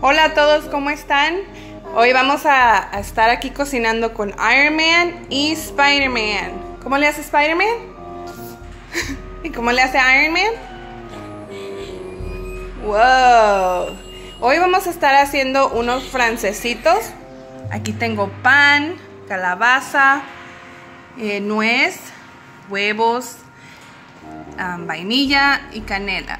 Hola a todos, ¿cómo están? Hoy vamos a, estar aquí cocinando con Iron Man y Spider-Man. ¿Cómo le hace Spider-Man? ¿Y cómo le hace Iron Man? ¡Wow! Hoy vamos a estar haciendo unos francesitos. Aquí tengo pan, calabaza, eh, nuez, huevos, vainilla y canela.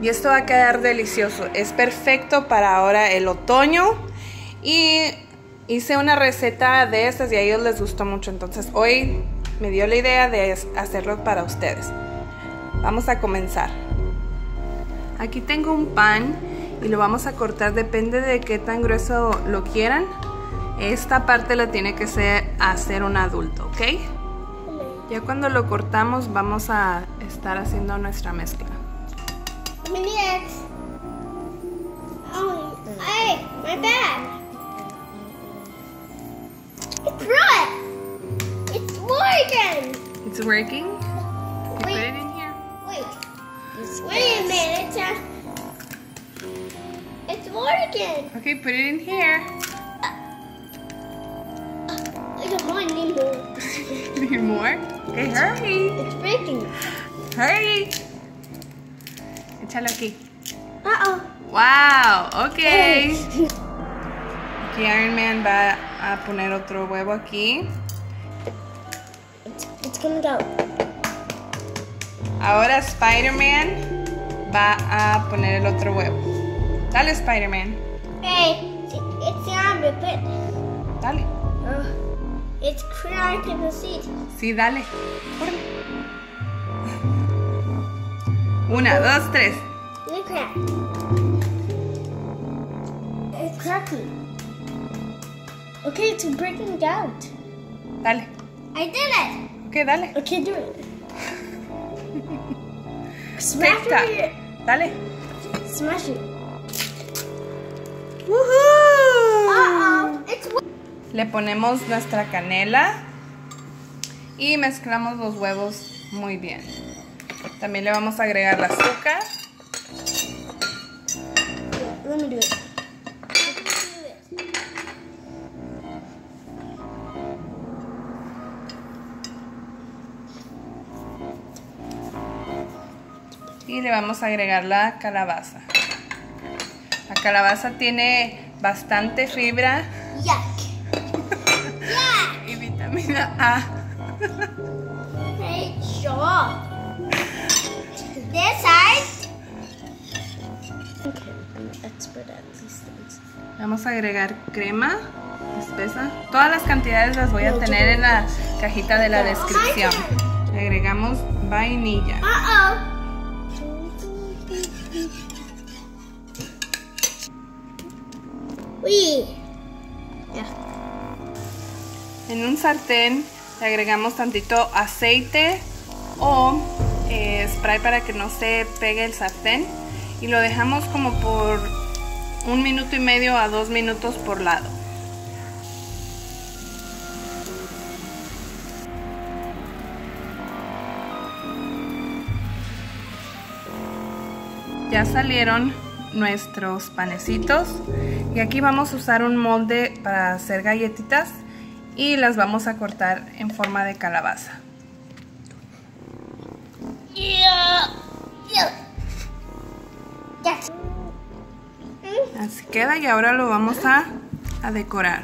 Y esto va a quedar delicioso. Es perfecto para ahora el otoño. Y hice una receta de estas y a ellos les gustó mucho. Entonces hoy me dio la idea de hacerlo para ustedes. Vamos a comenzar. Aquí tengo un pan y lo vamos a cortar. Depende de qué tan grueso lo quieran. Esta parte la tiene que ser, hacer un adulto, ¿ok? Ya cuando lo cortamos vamos a estar haciendo nuestra mezcla. Mini X. Oh, hey, my bag. It's right. It's working. It's working? You put it in here? Wait. Wait a minute. uh, It's working. Okay, put it in here. I don't want any more. Need more? Okay, hurry. It's breaking. Hurry. Échalo aquí. Uh-oh. Wow, ok. Aquí Iron Man va a poner otro huevo aquí. It's, it's coming out. Ahora Spider-Man va a poner el otro huevo. Dale, Spider-Man. Hey, it's, on the pit. Dale. Uh, it's cracking the seat. Sí, dale. Una, dos, tres. It's cracking. Okay, it's breaking out. Dale. I did it. Ok, dale. Okay, do it. Smash it. Dale. Smash it. ¡Woohoo! Uh-oh. It's Le ponemos nuestra canela y mezclamos los huevos muy bien. También le vamos a agregar el azúcar. Y le vamos a agregar la calabaza. La calabaza tiene bastante fibra y vitamina A. This side. Okay, I'm an expert at these things. Vamos a agregar crema espesa. Todas las cantidades las voy a tener en la cajita de la descripción. Le agregamos vainilla. Uh-oh. Wee. Yeah. En un sartén le agregamos tantito aceite o eh, spray para que no se pegue el sartén y lo dejamos como por un minuto y medio a dos minutos por lado. Ya salieron nuestros panecitos y aquí vamos a usar un molde para hacer galletitas y las vamos a cortar en forma de calabaza. Queda y ahora lo vamos a, a decorar.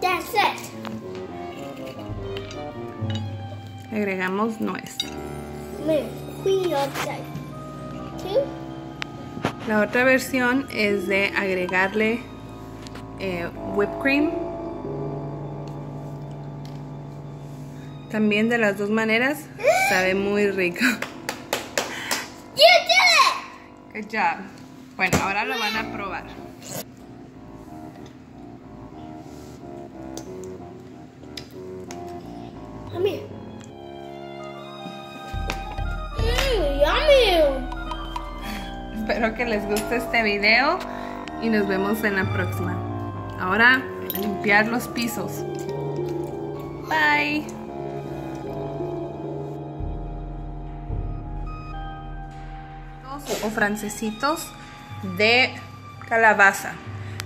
That's it. Agregamos nuez. La otra versión es de agregarle eh, whipped cream. También de las dos maneras sabe muy rico. You did it! Good job. Bueno, ahora lo van a probar. Mmm, yummy. Espero que les guste este video y nos vemos en la próxima. Ahora, a limpiar los pisos. Bye. O francesitos de calabaza.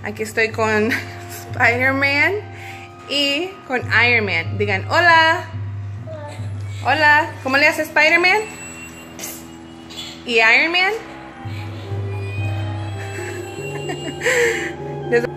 Aquí estoy con Spider-Man y con Iron Man. Digan, hola. Hola. ¿Cómo le hace Spider-Man? ¿Y Iron Man?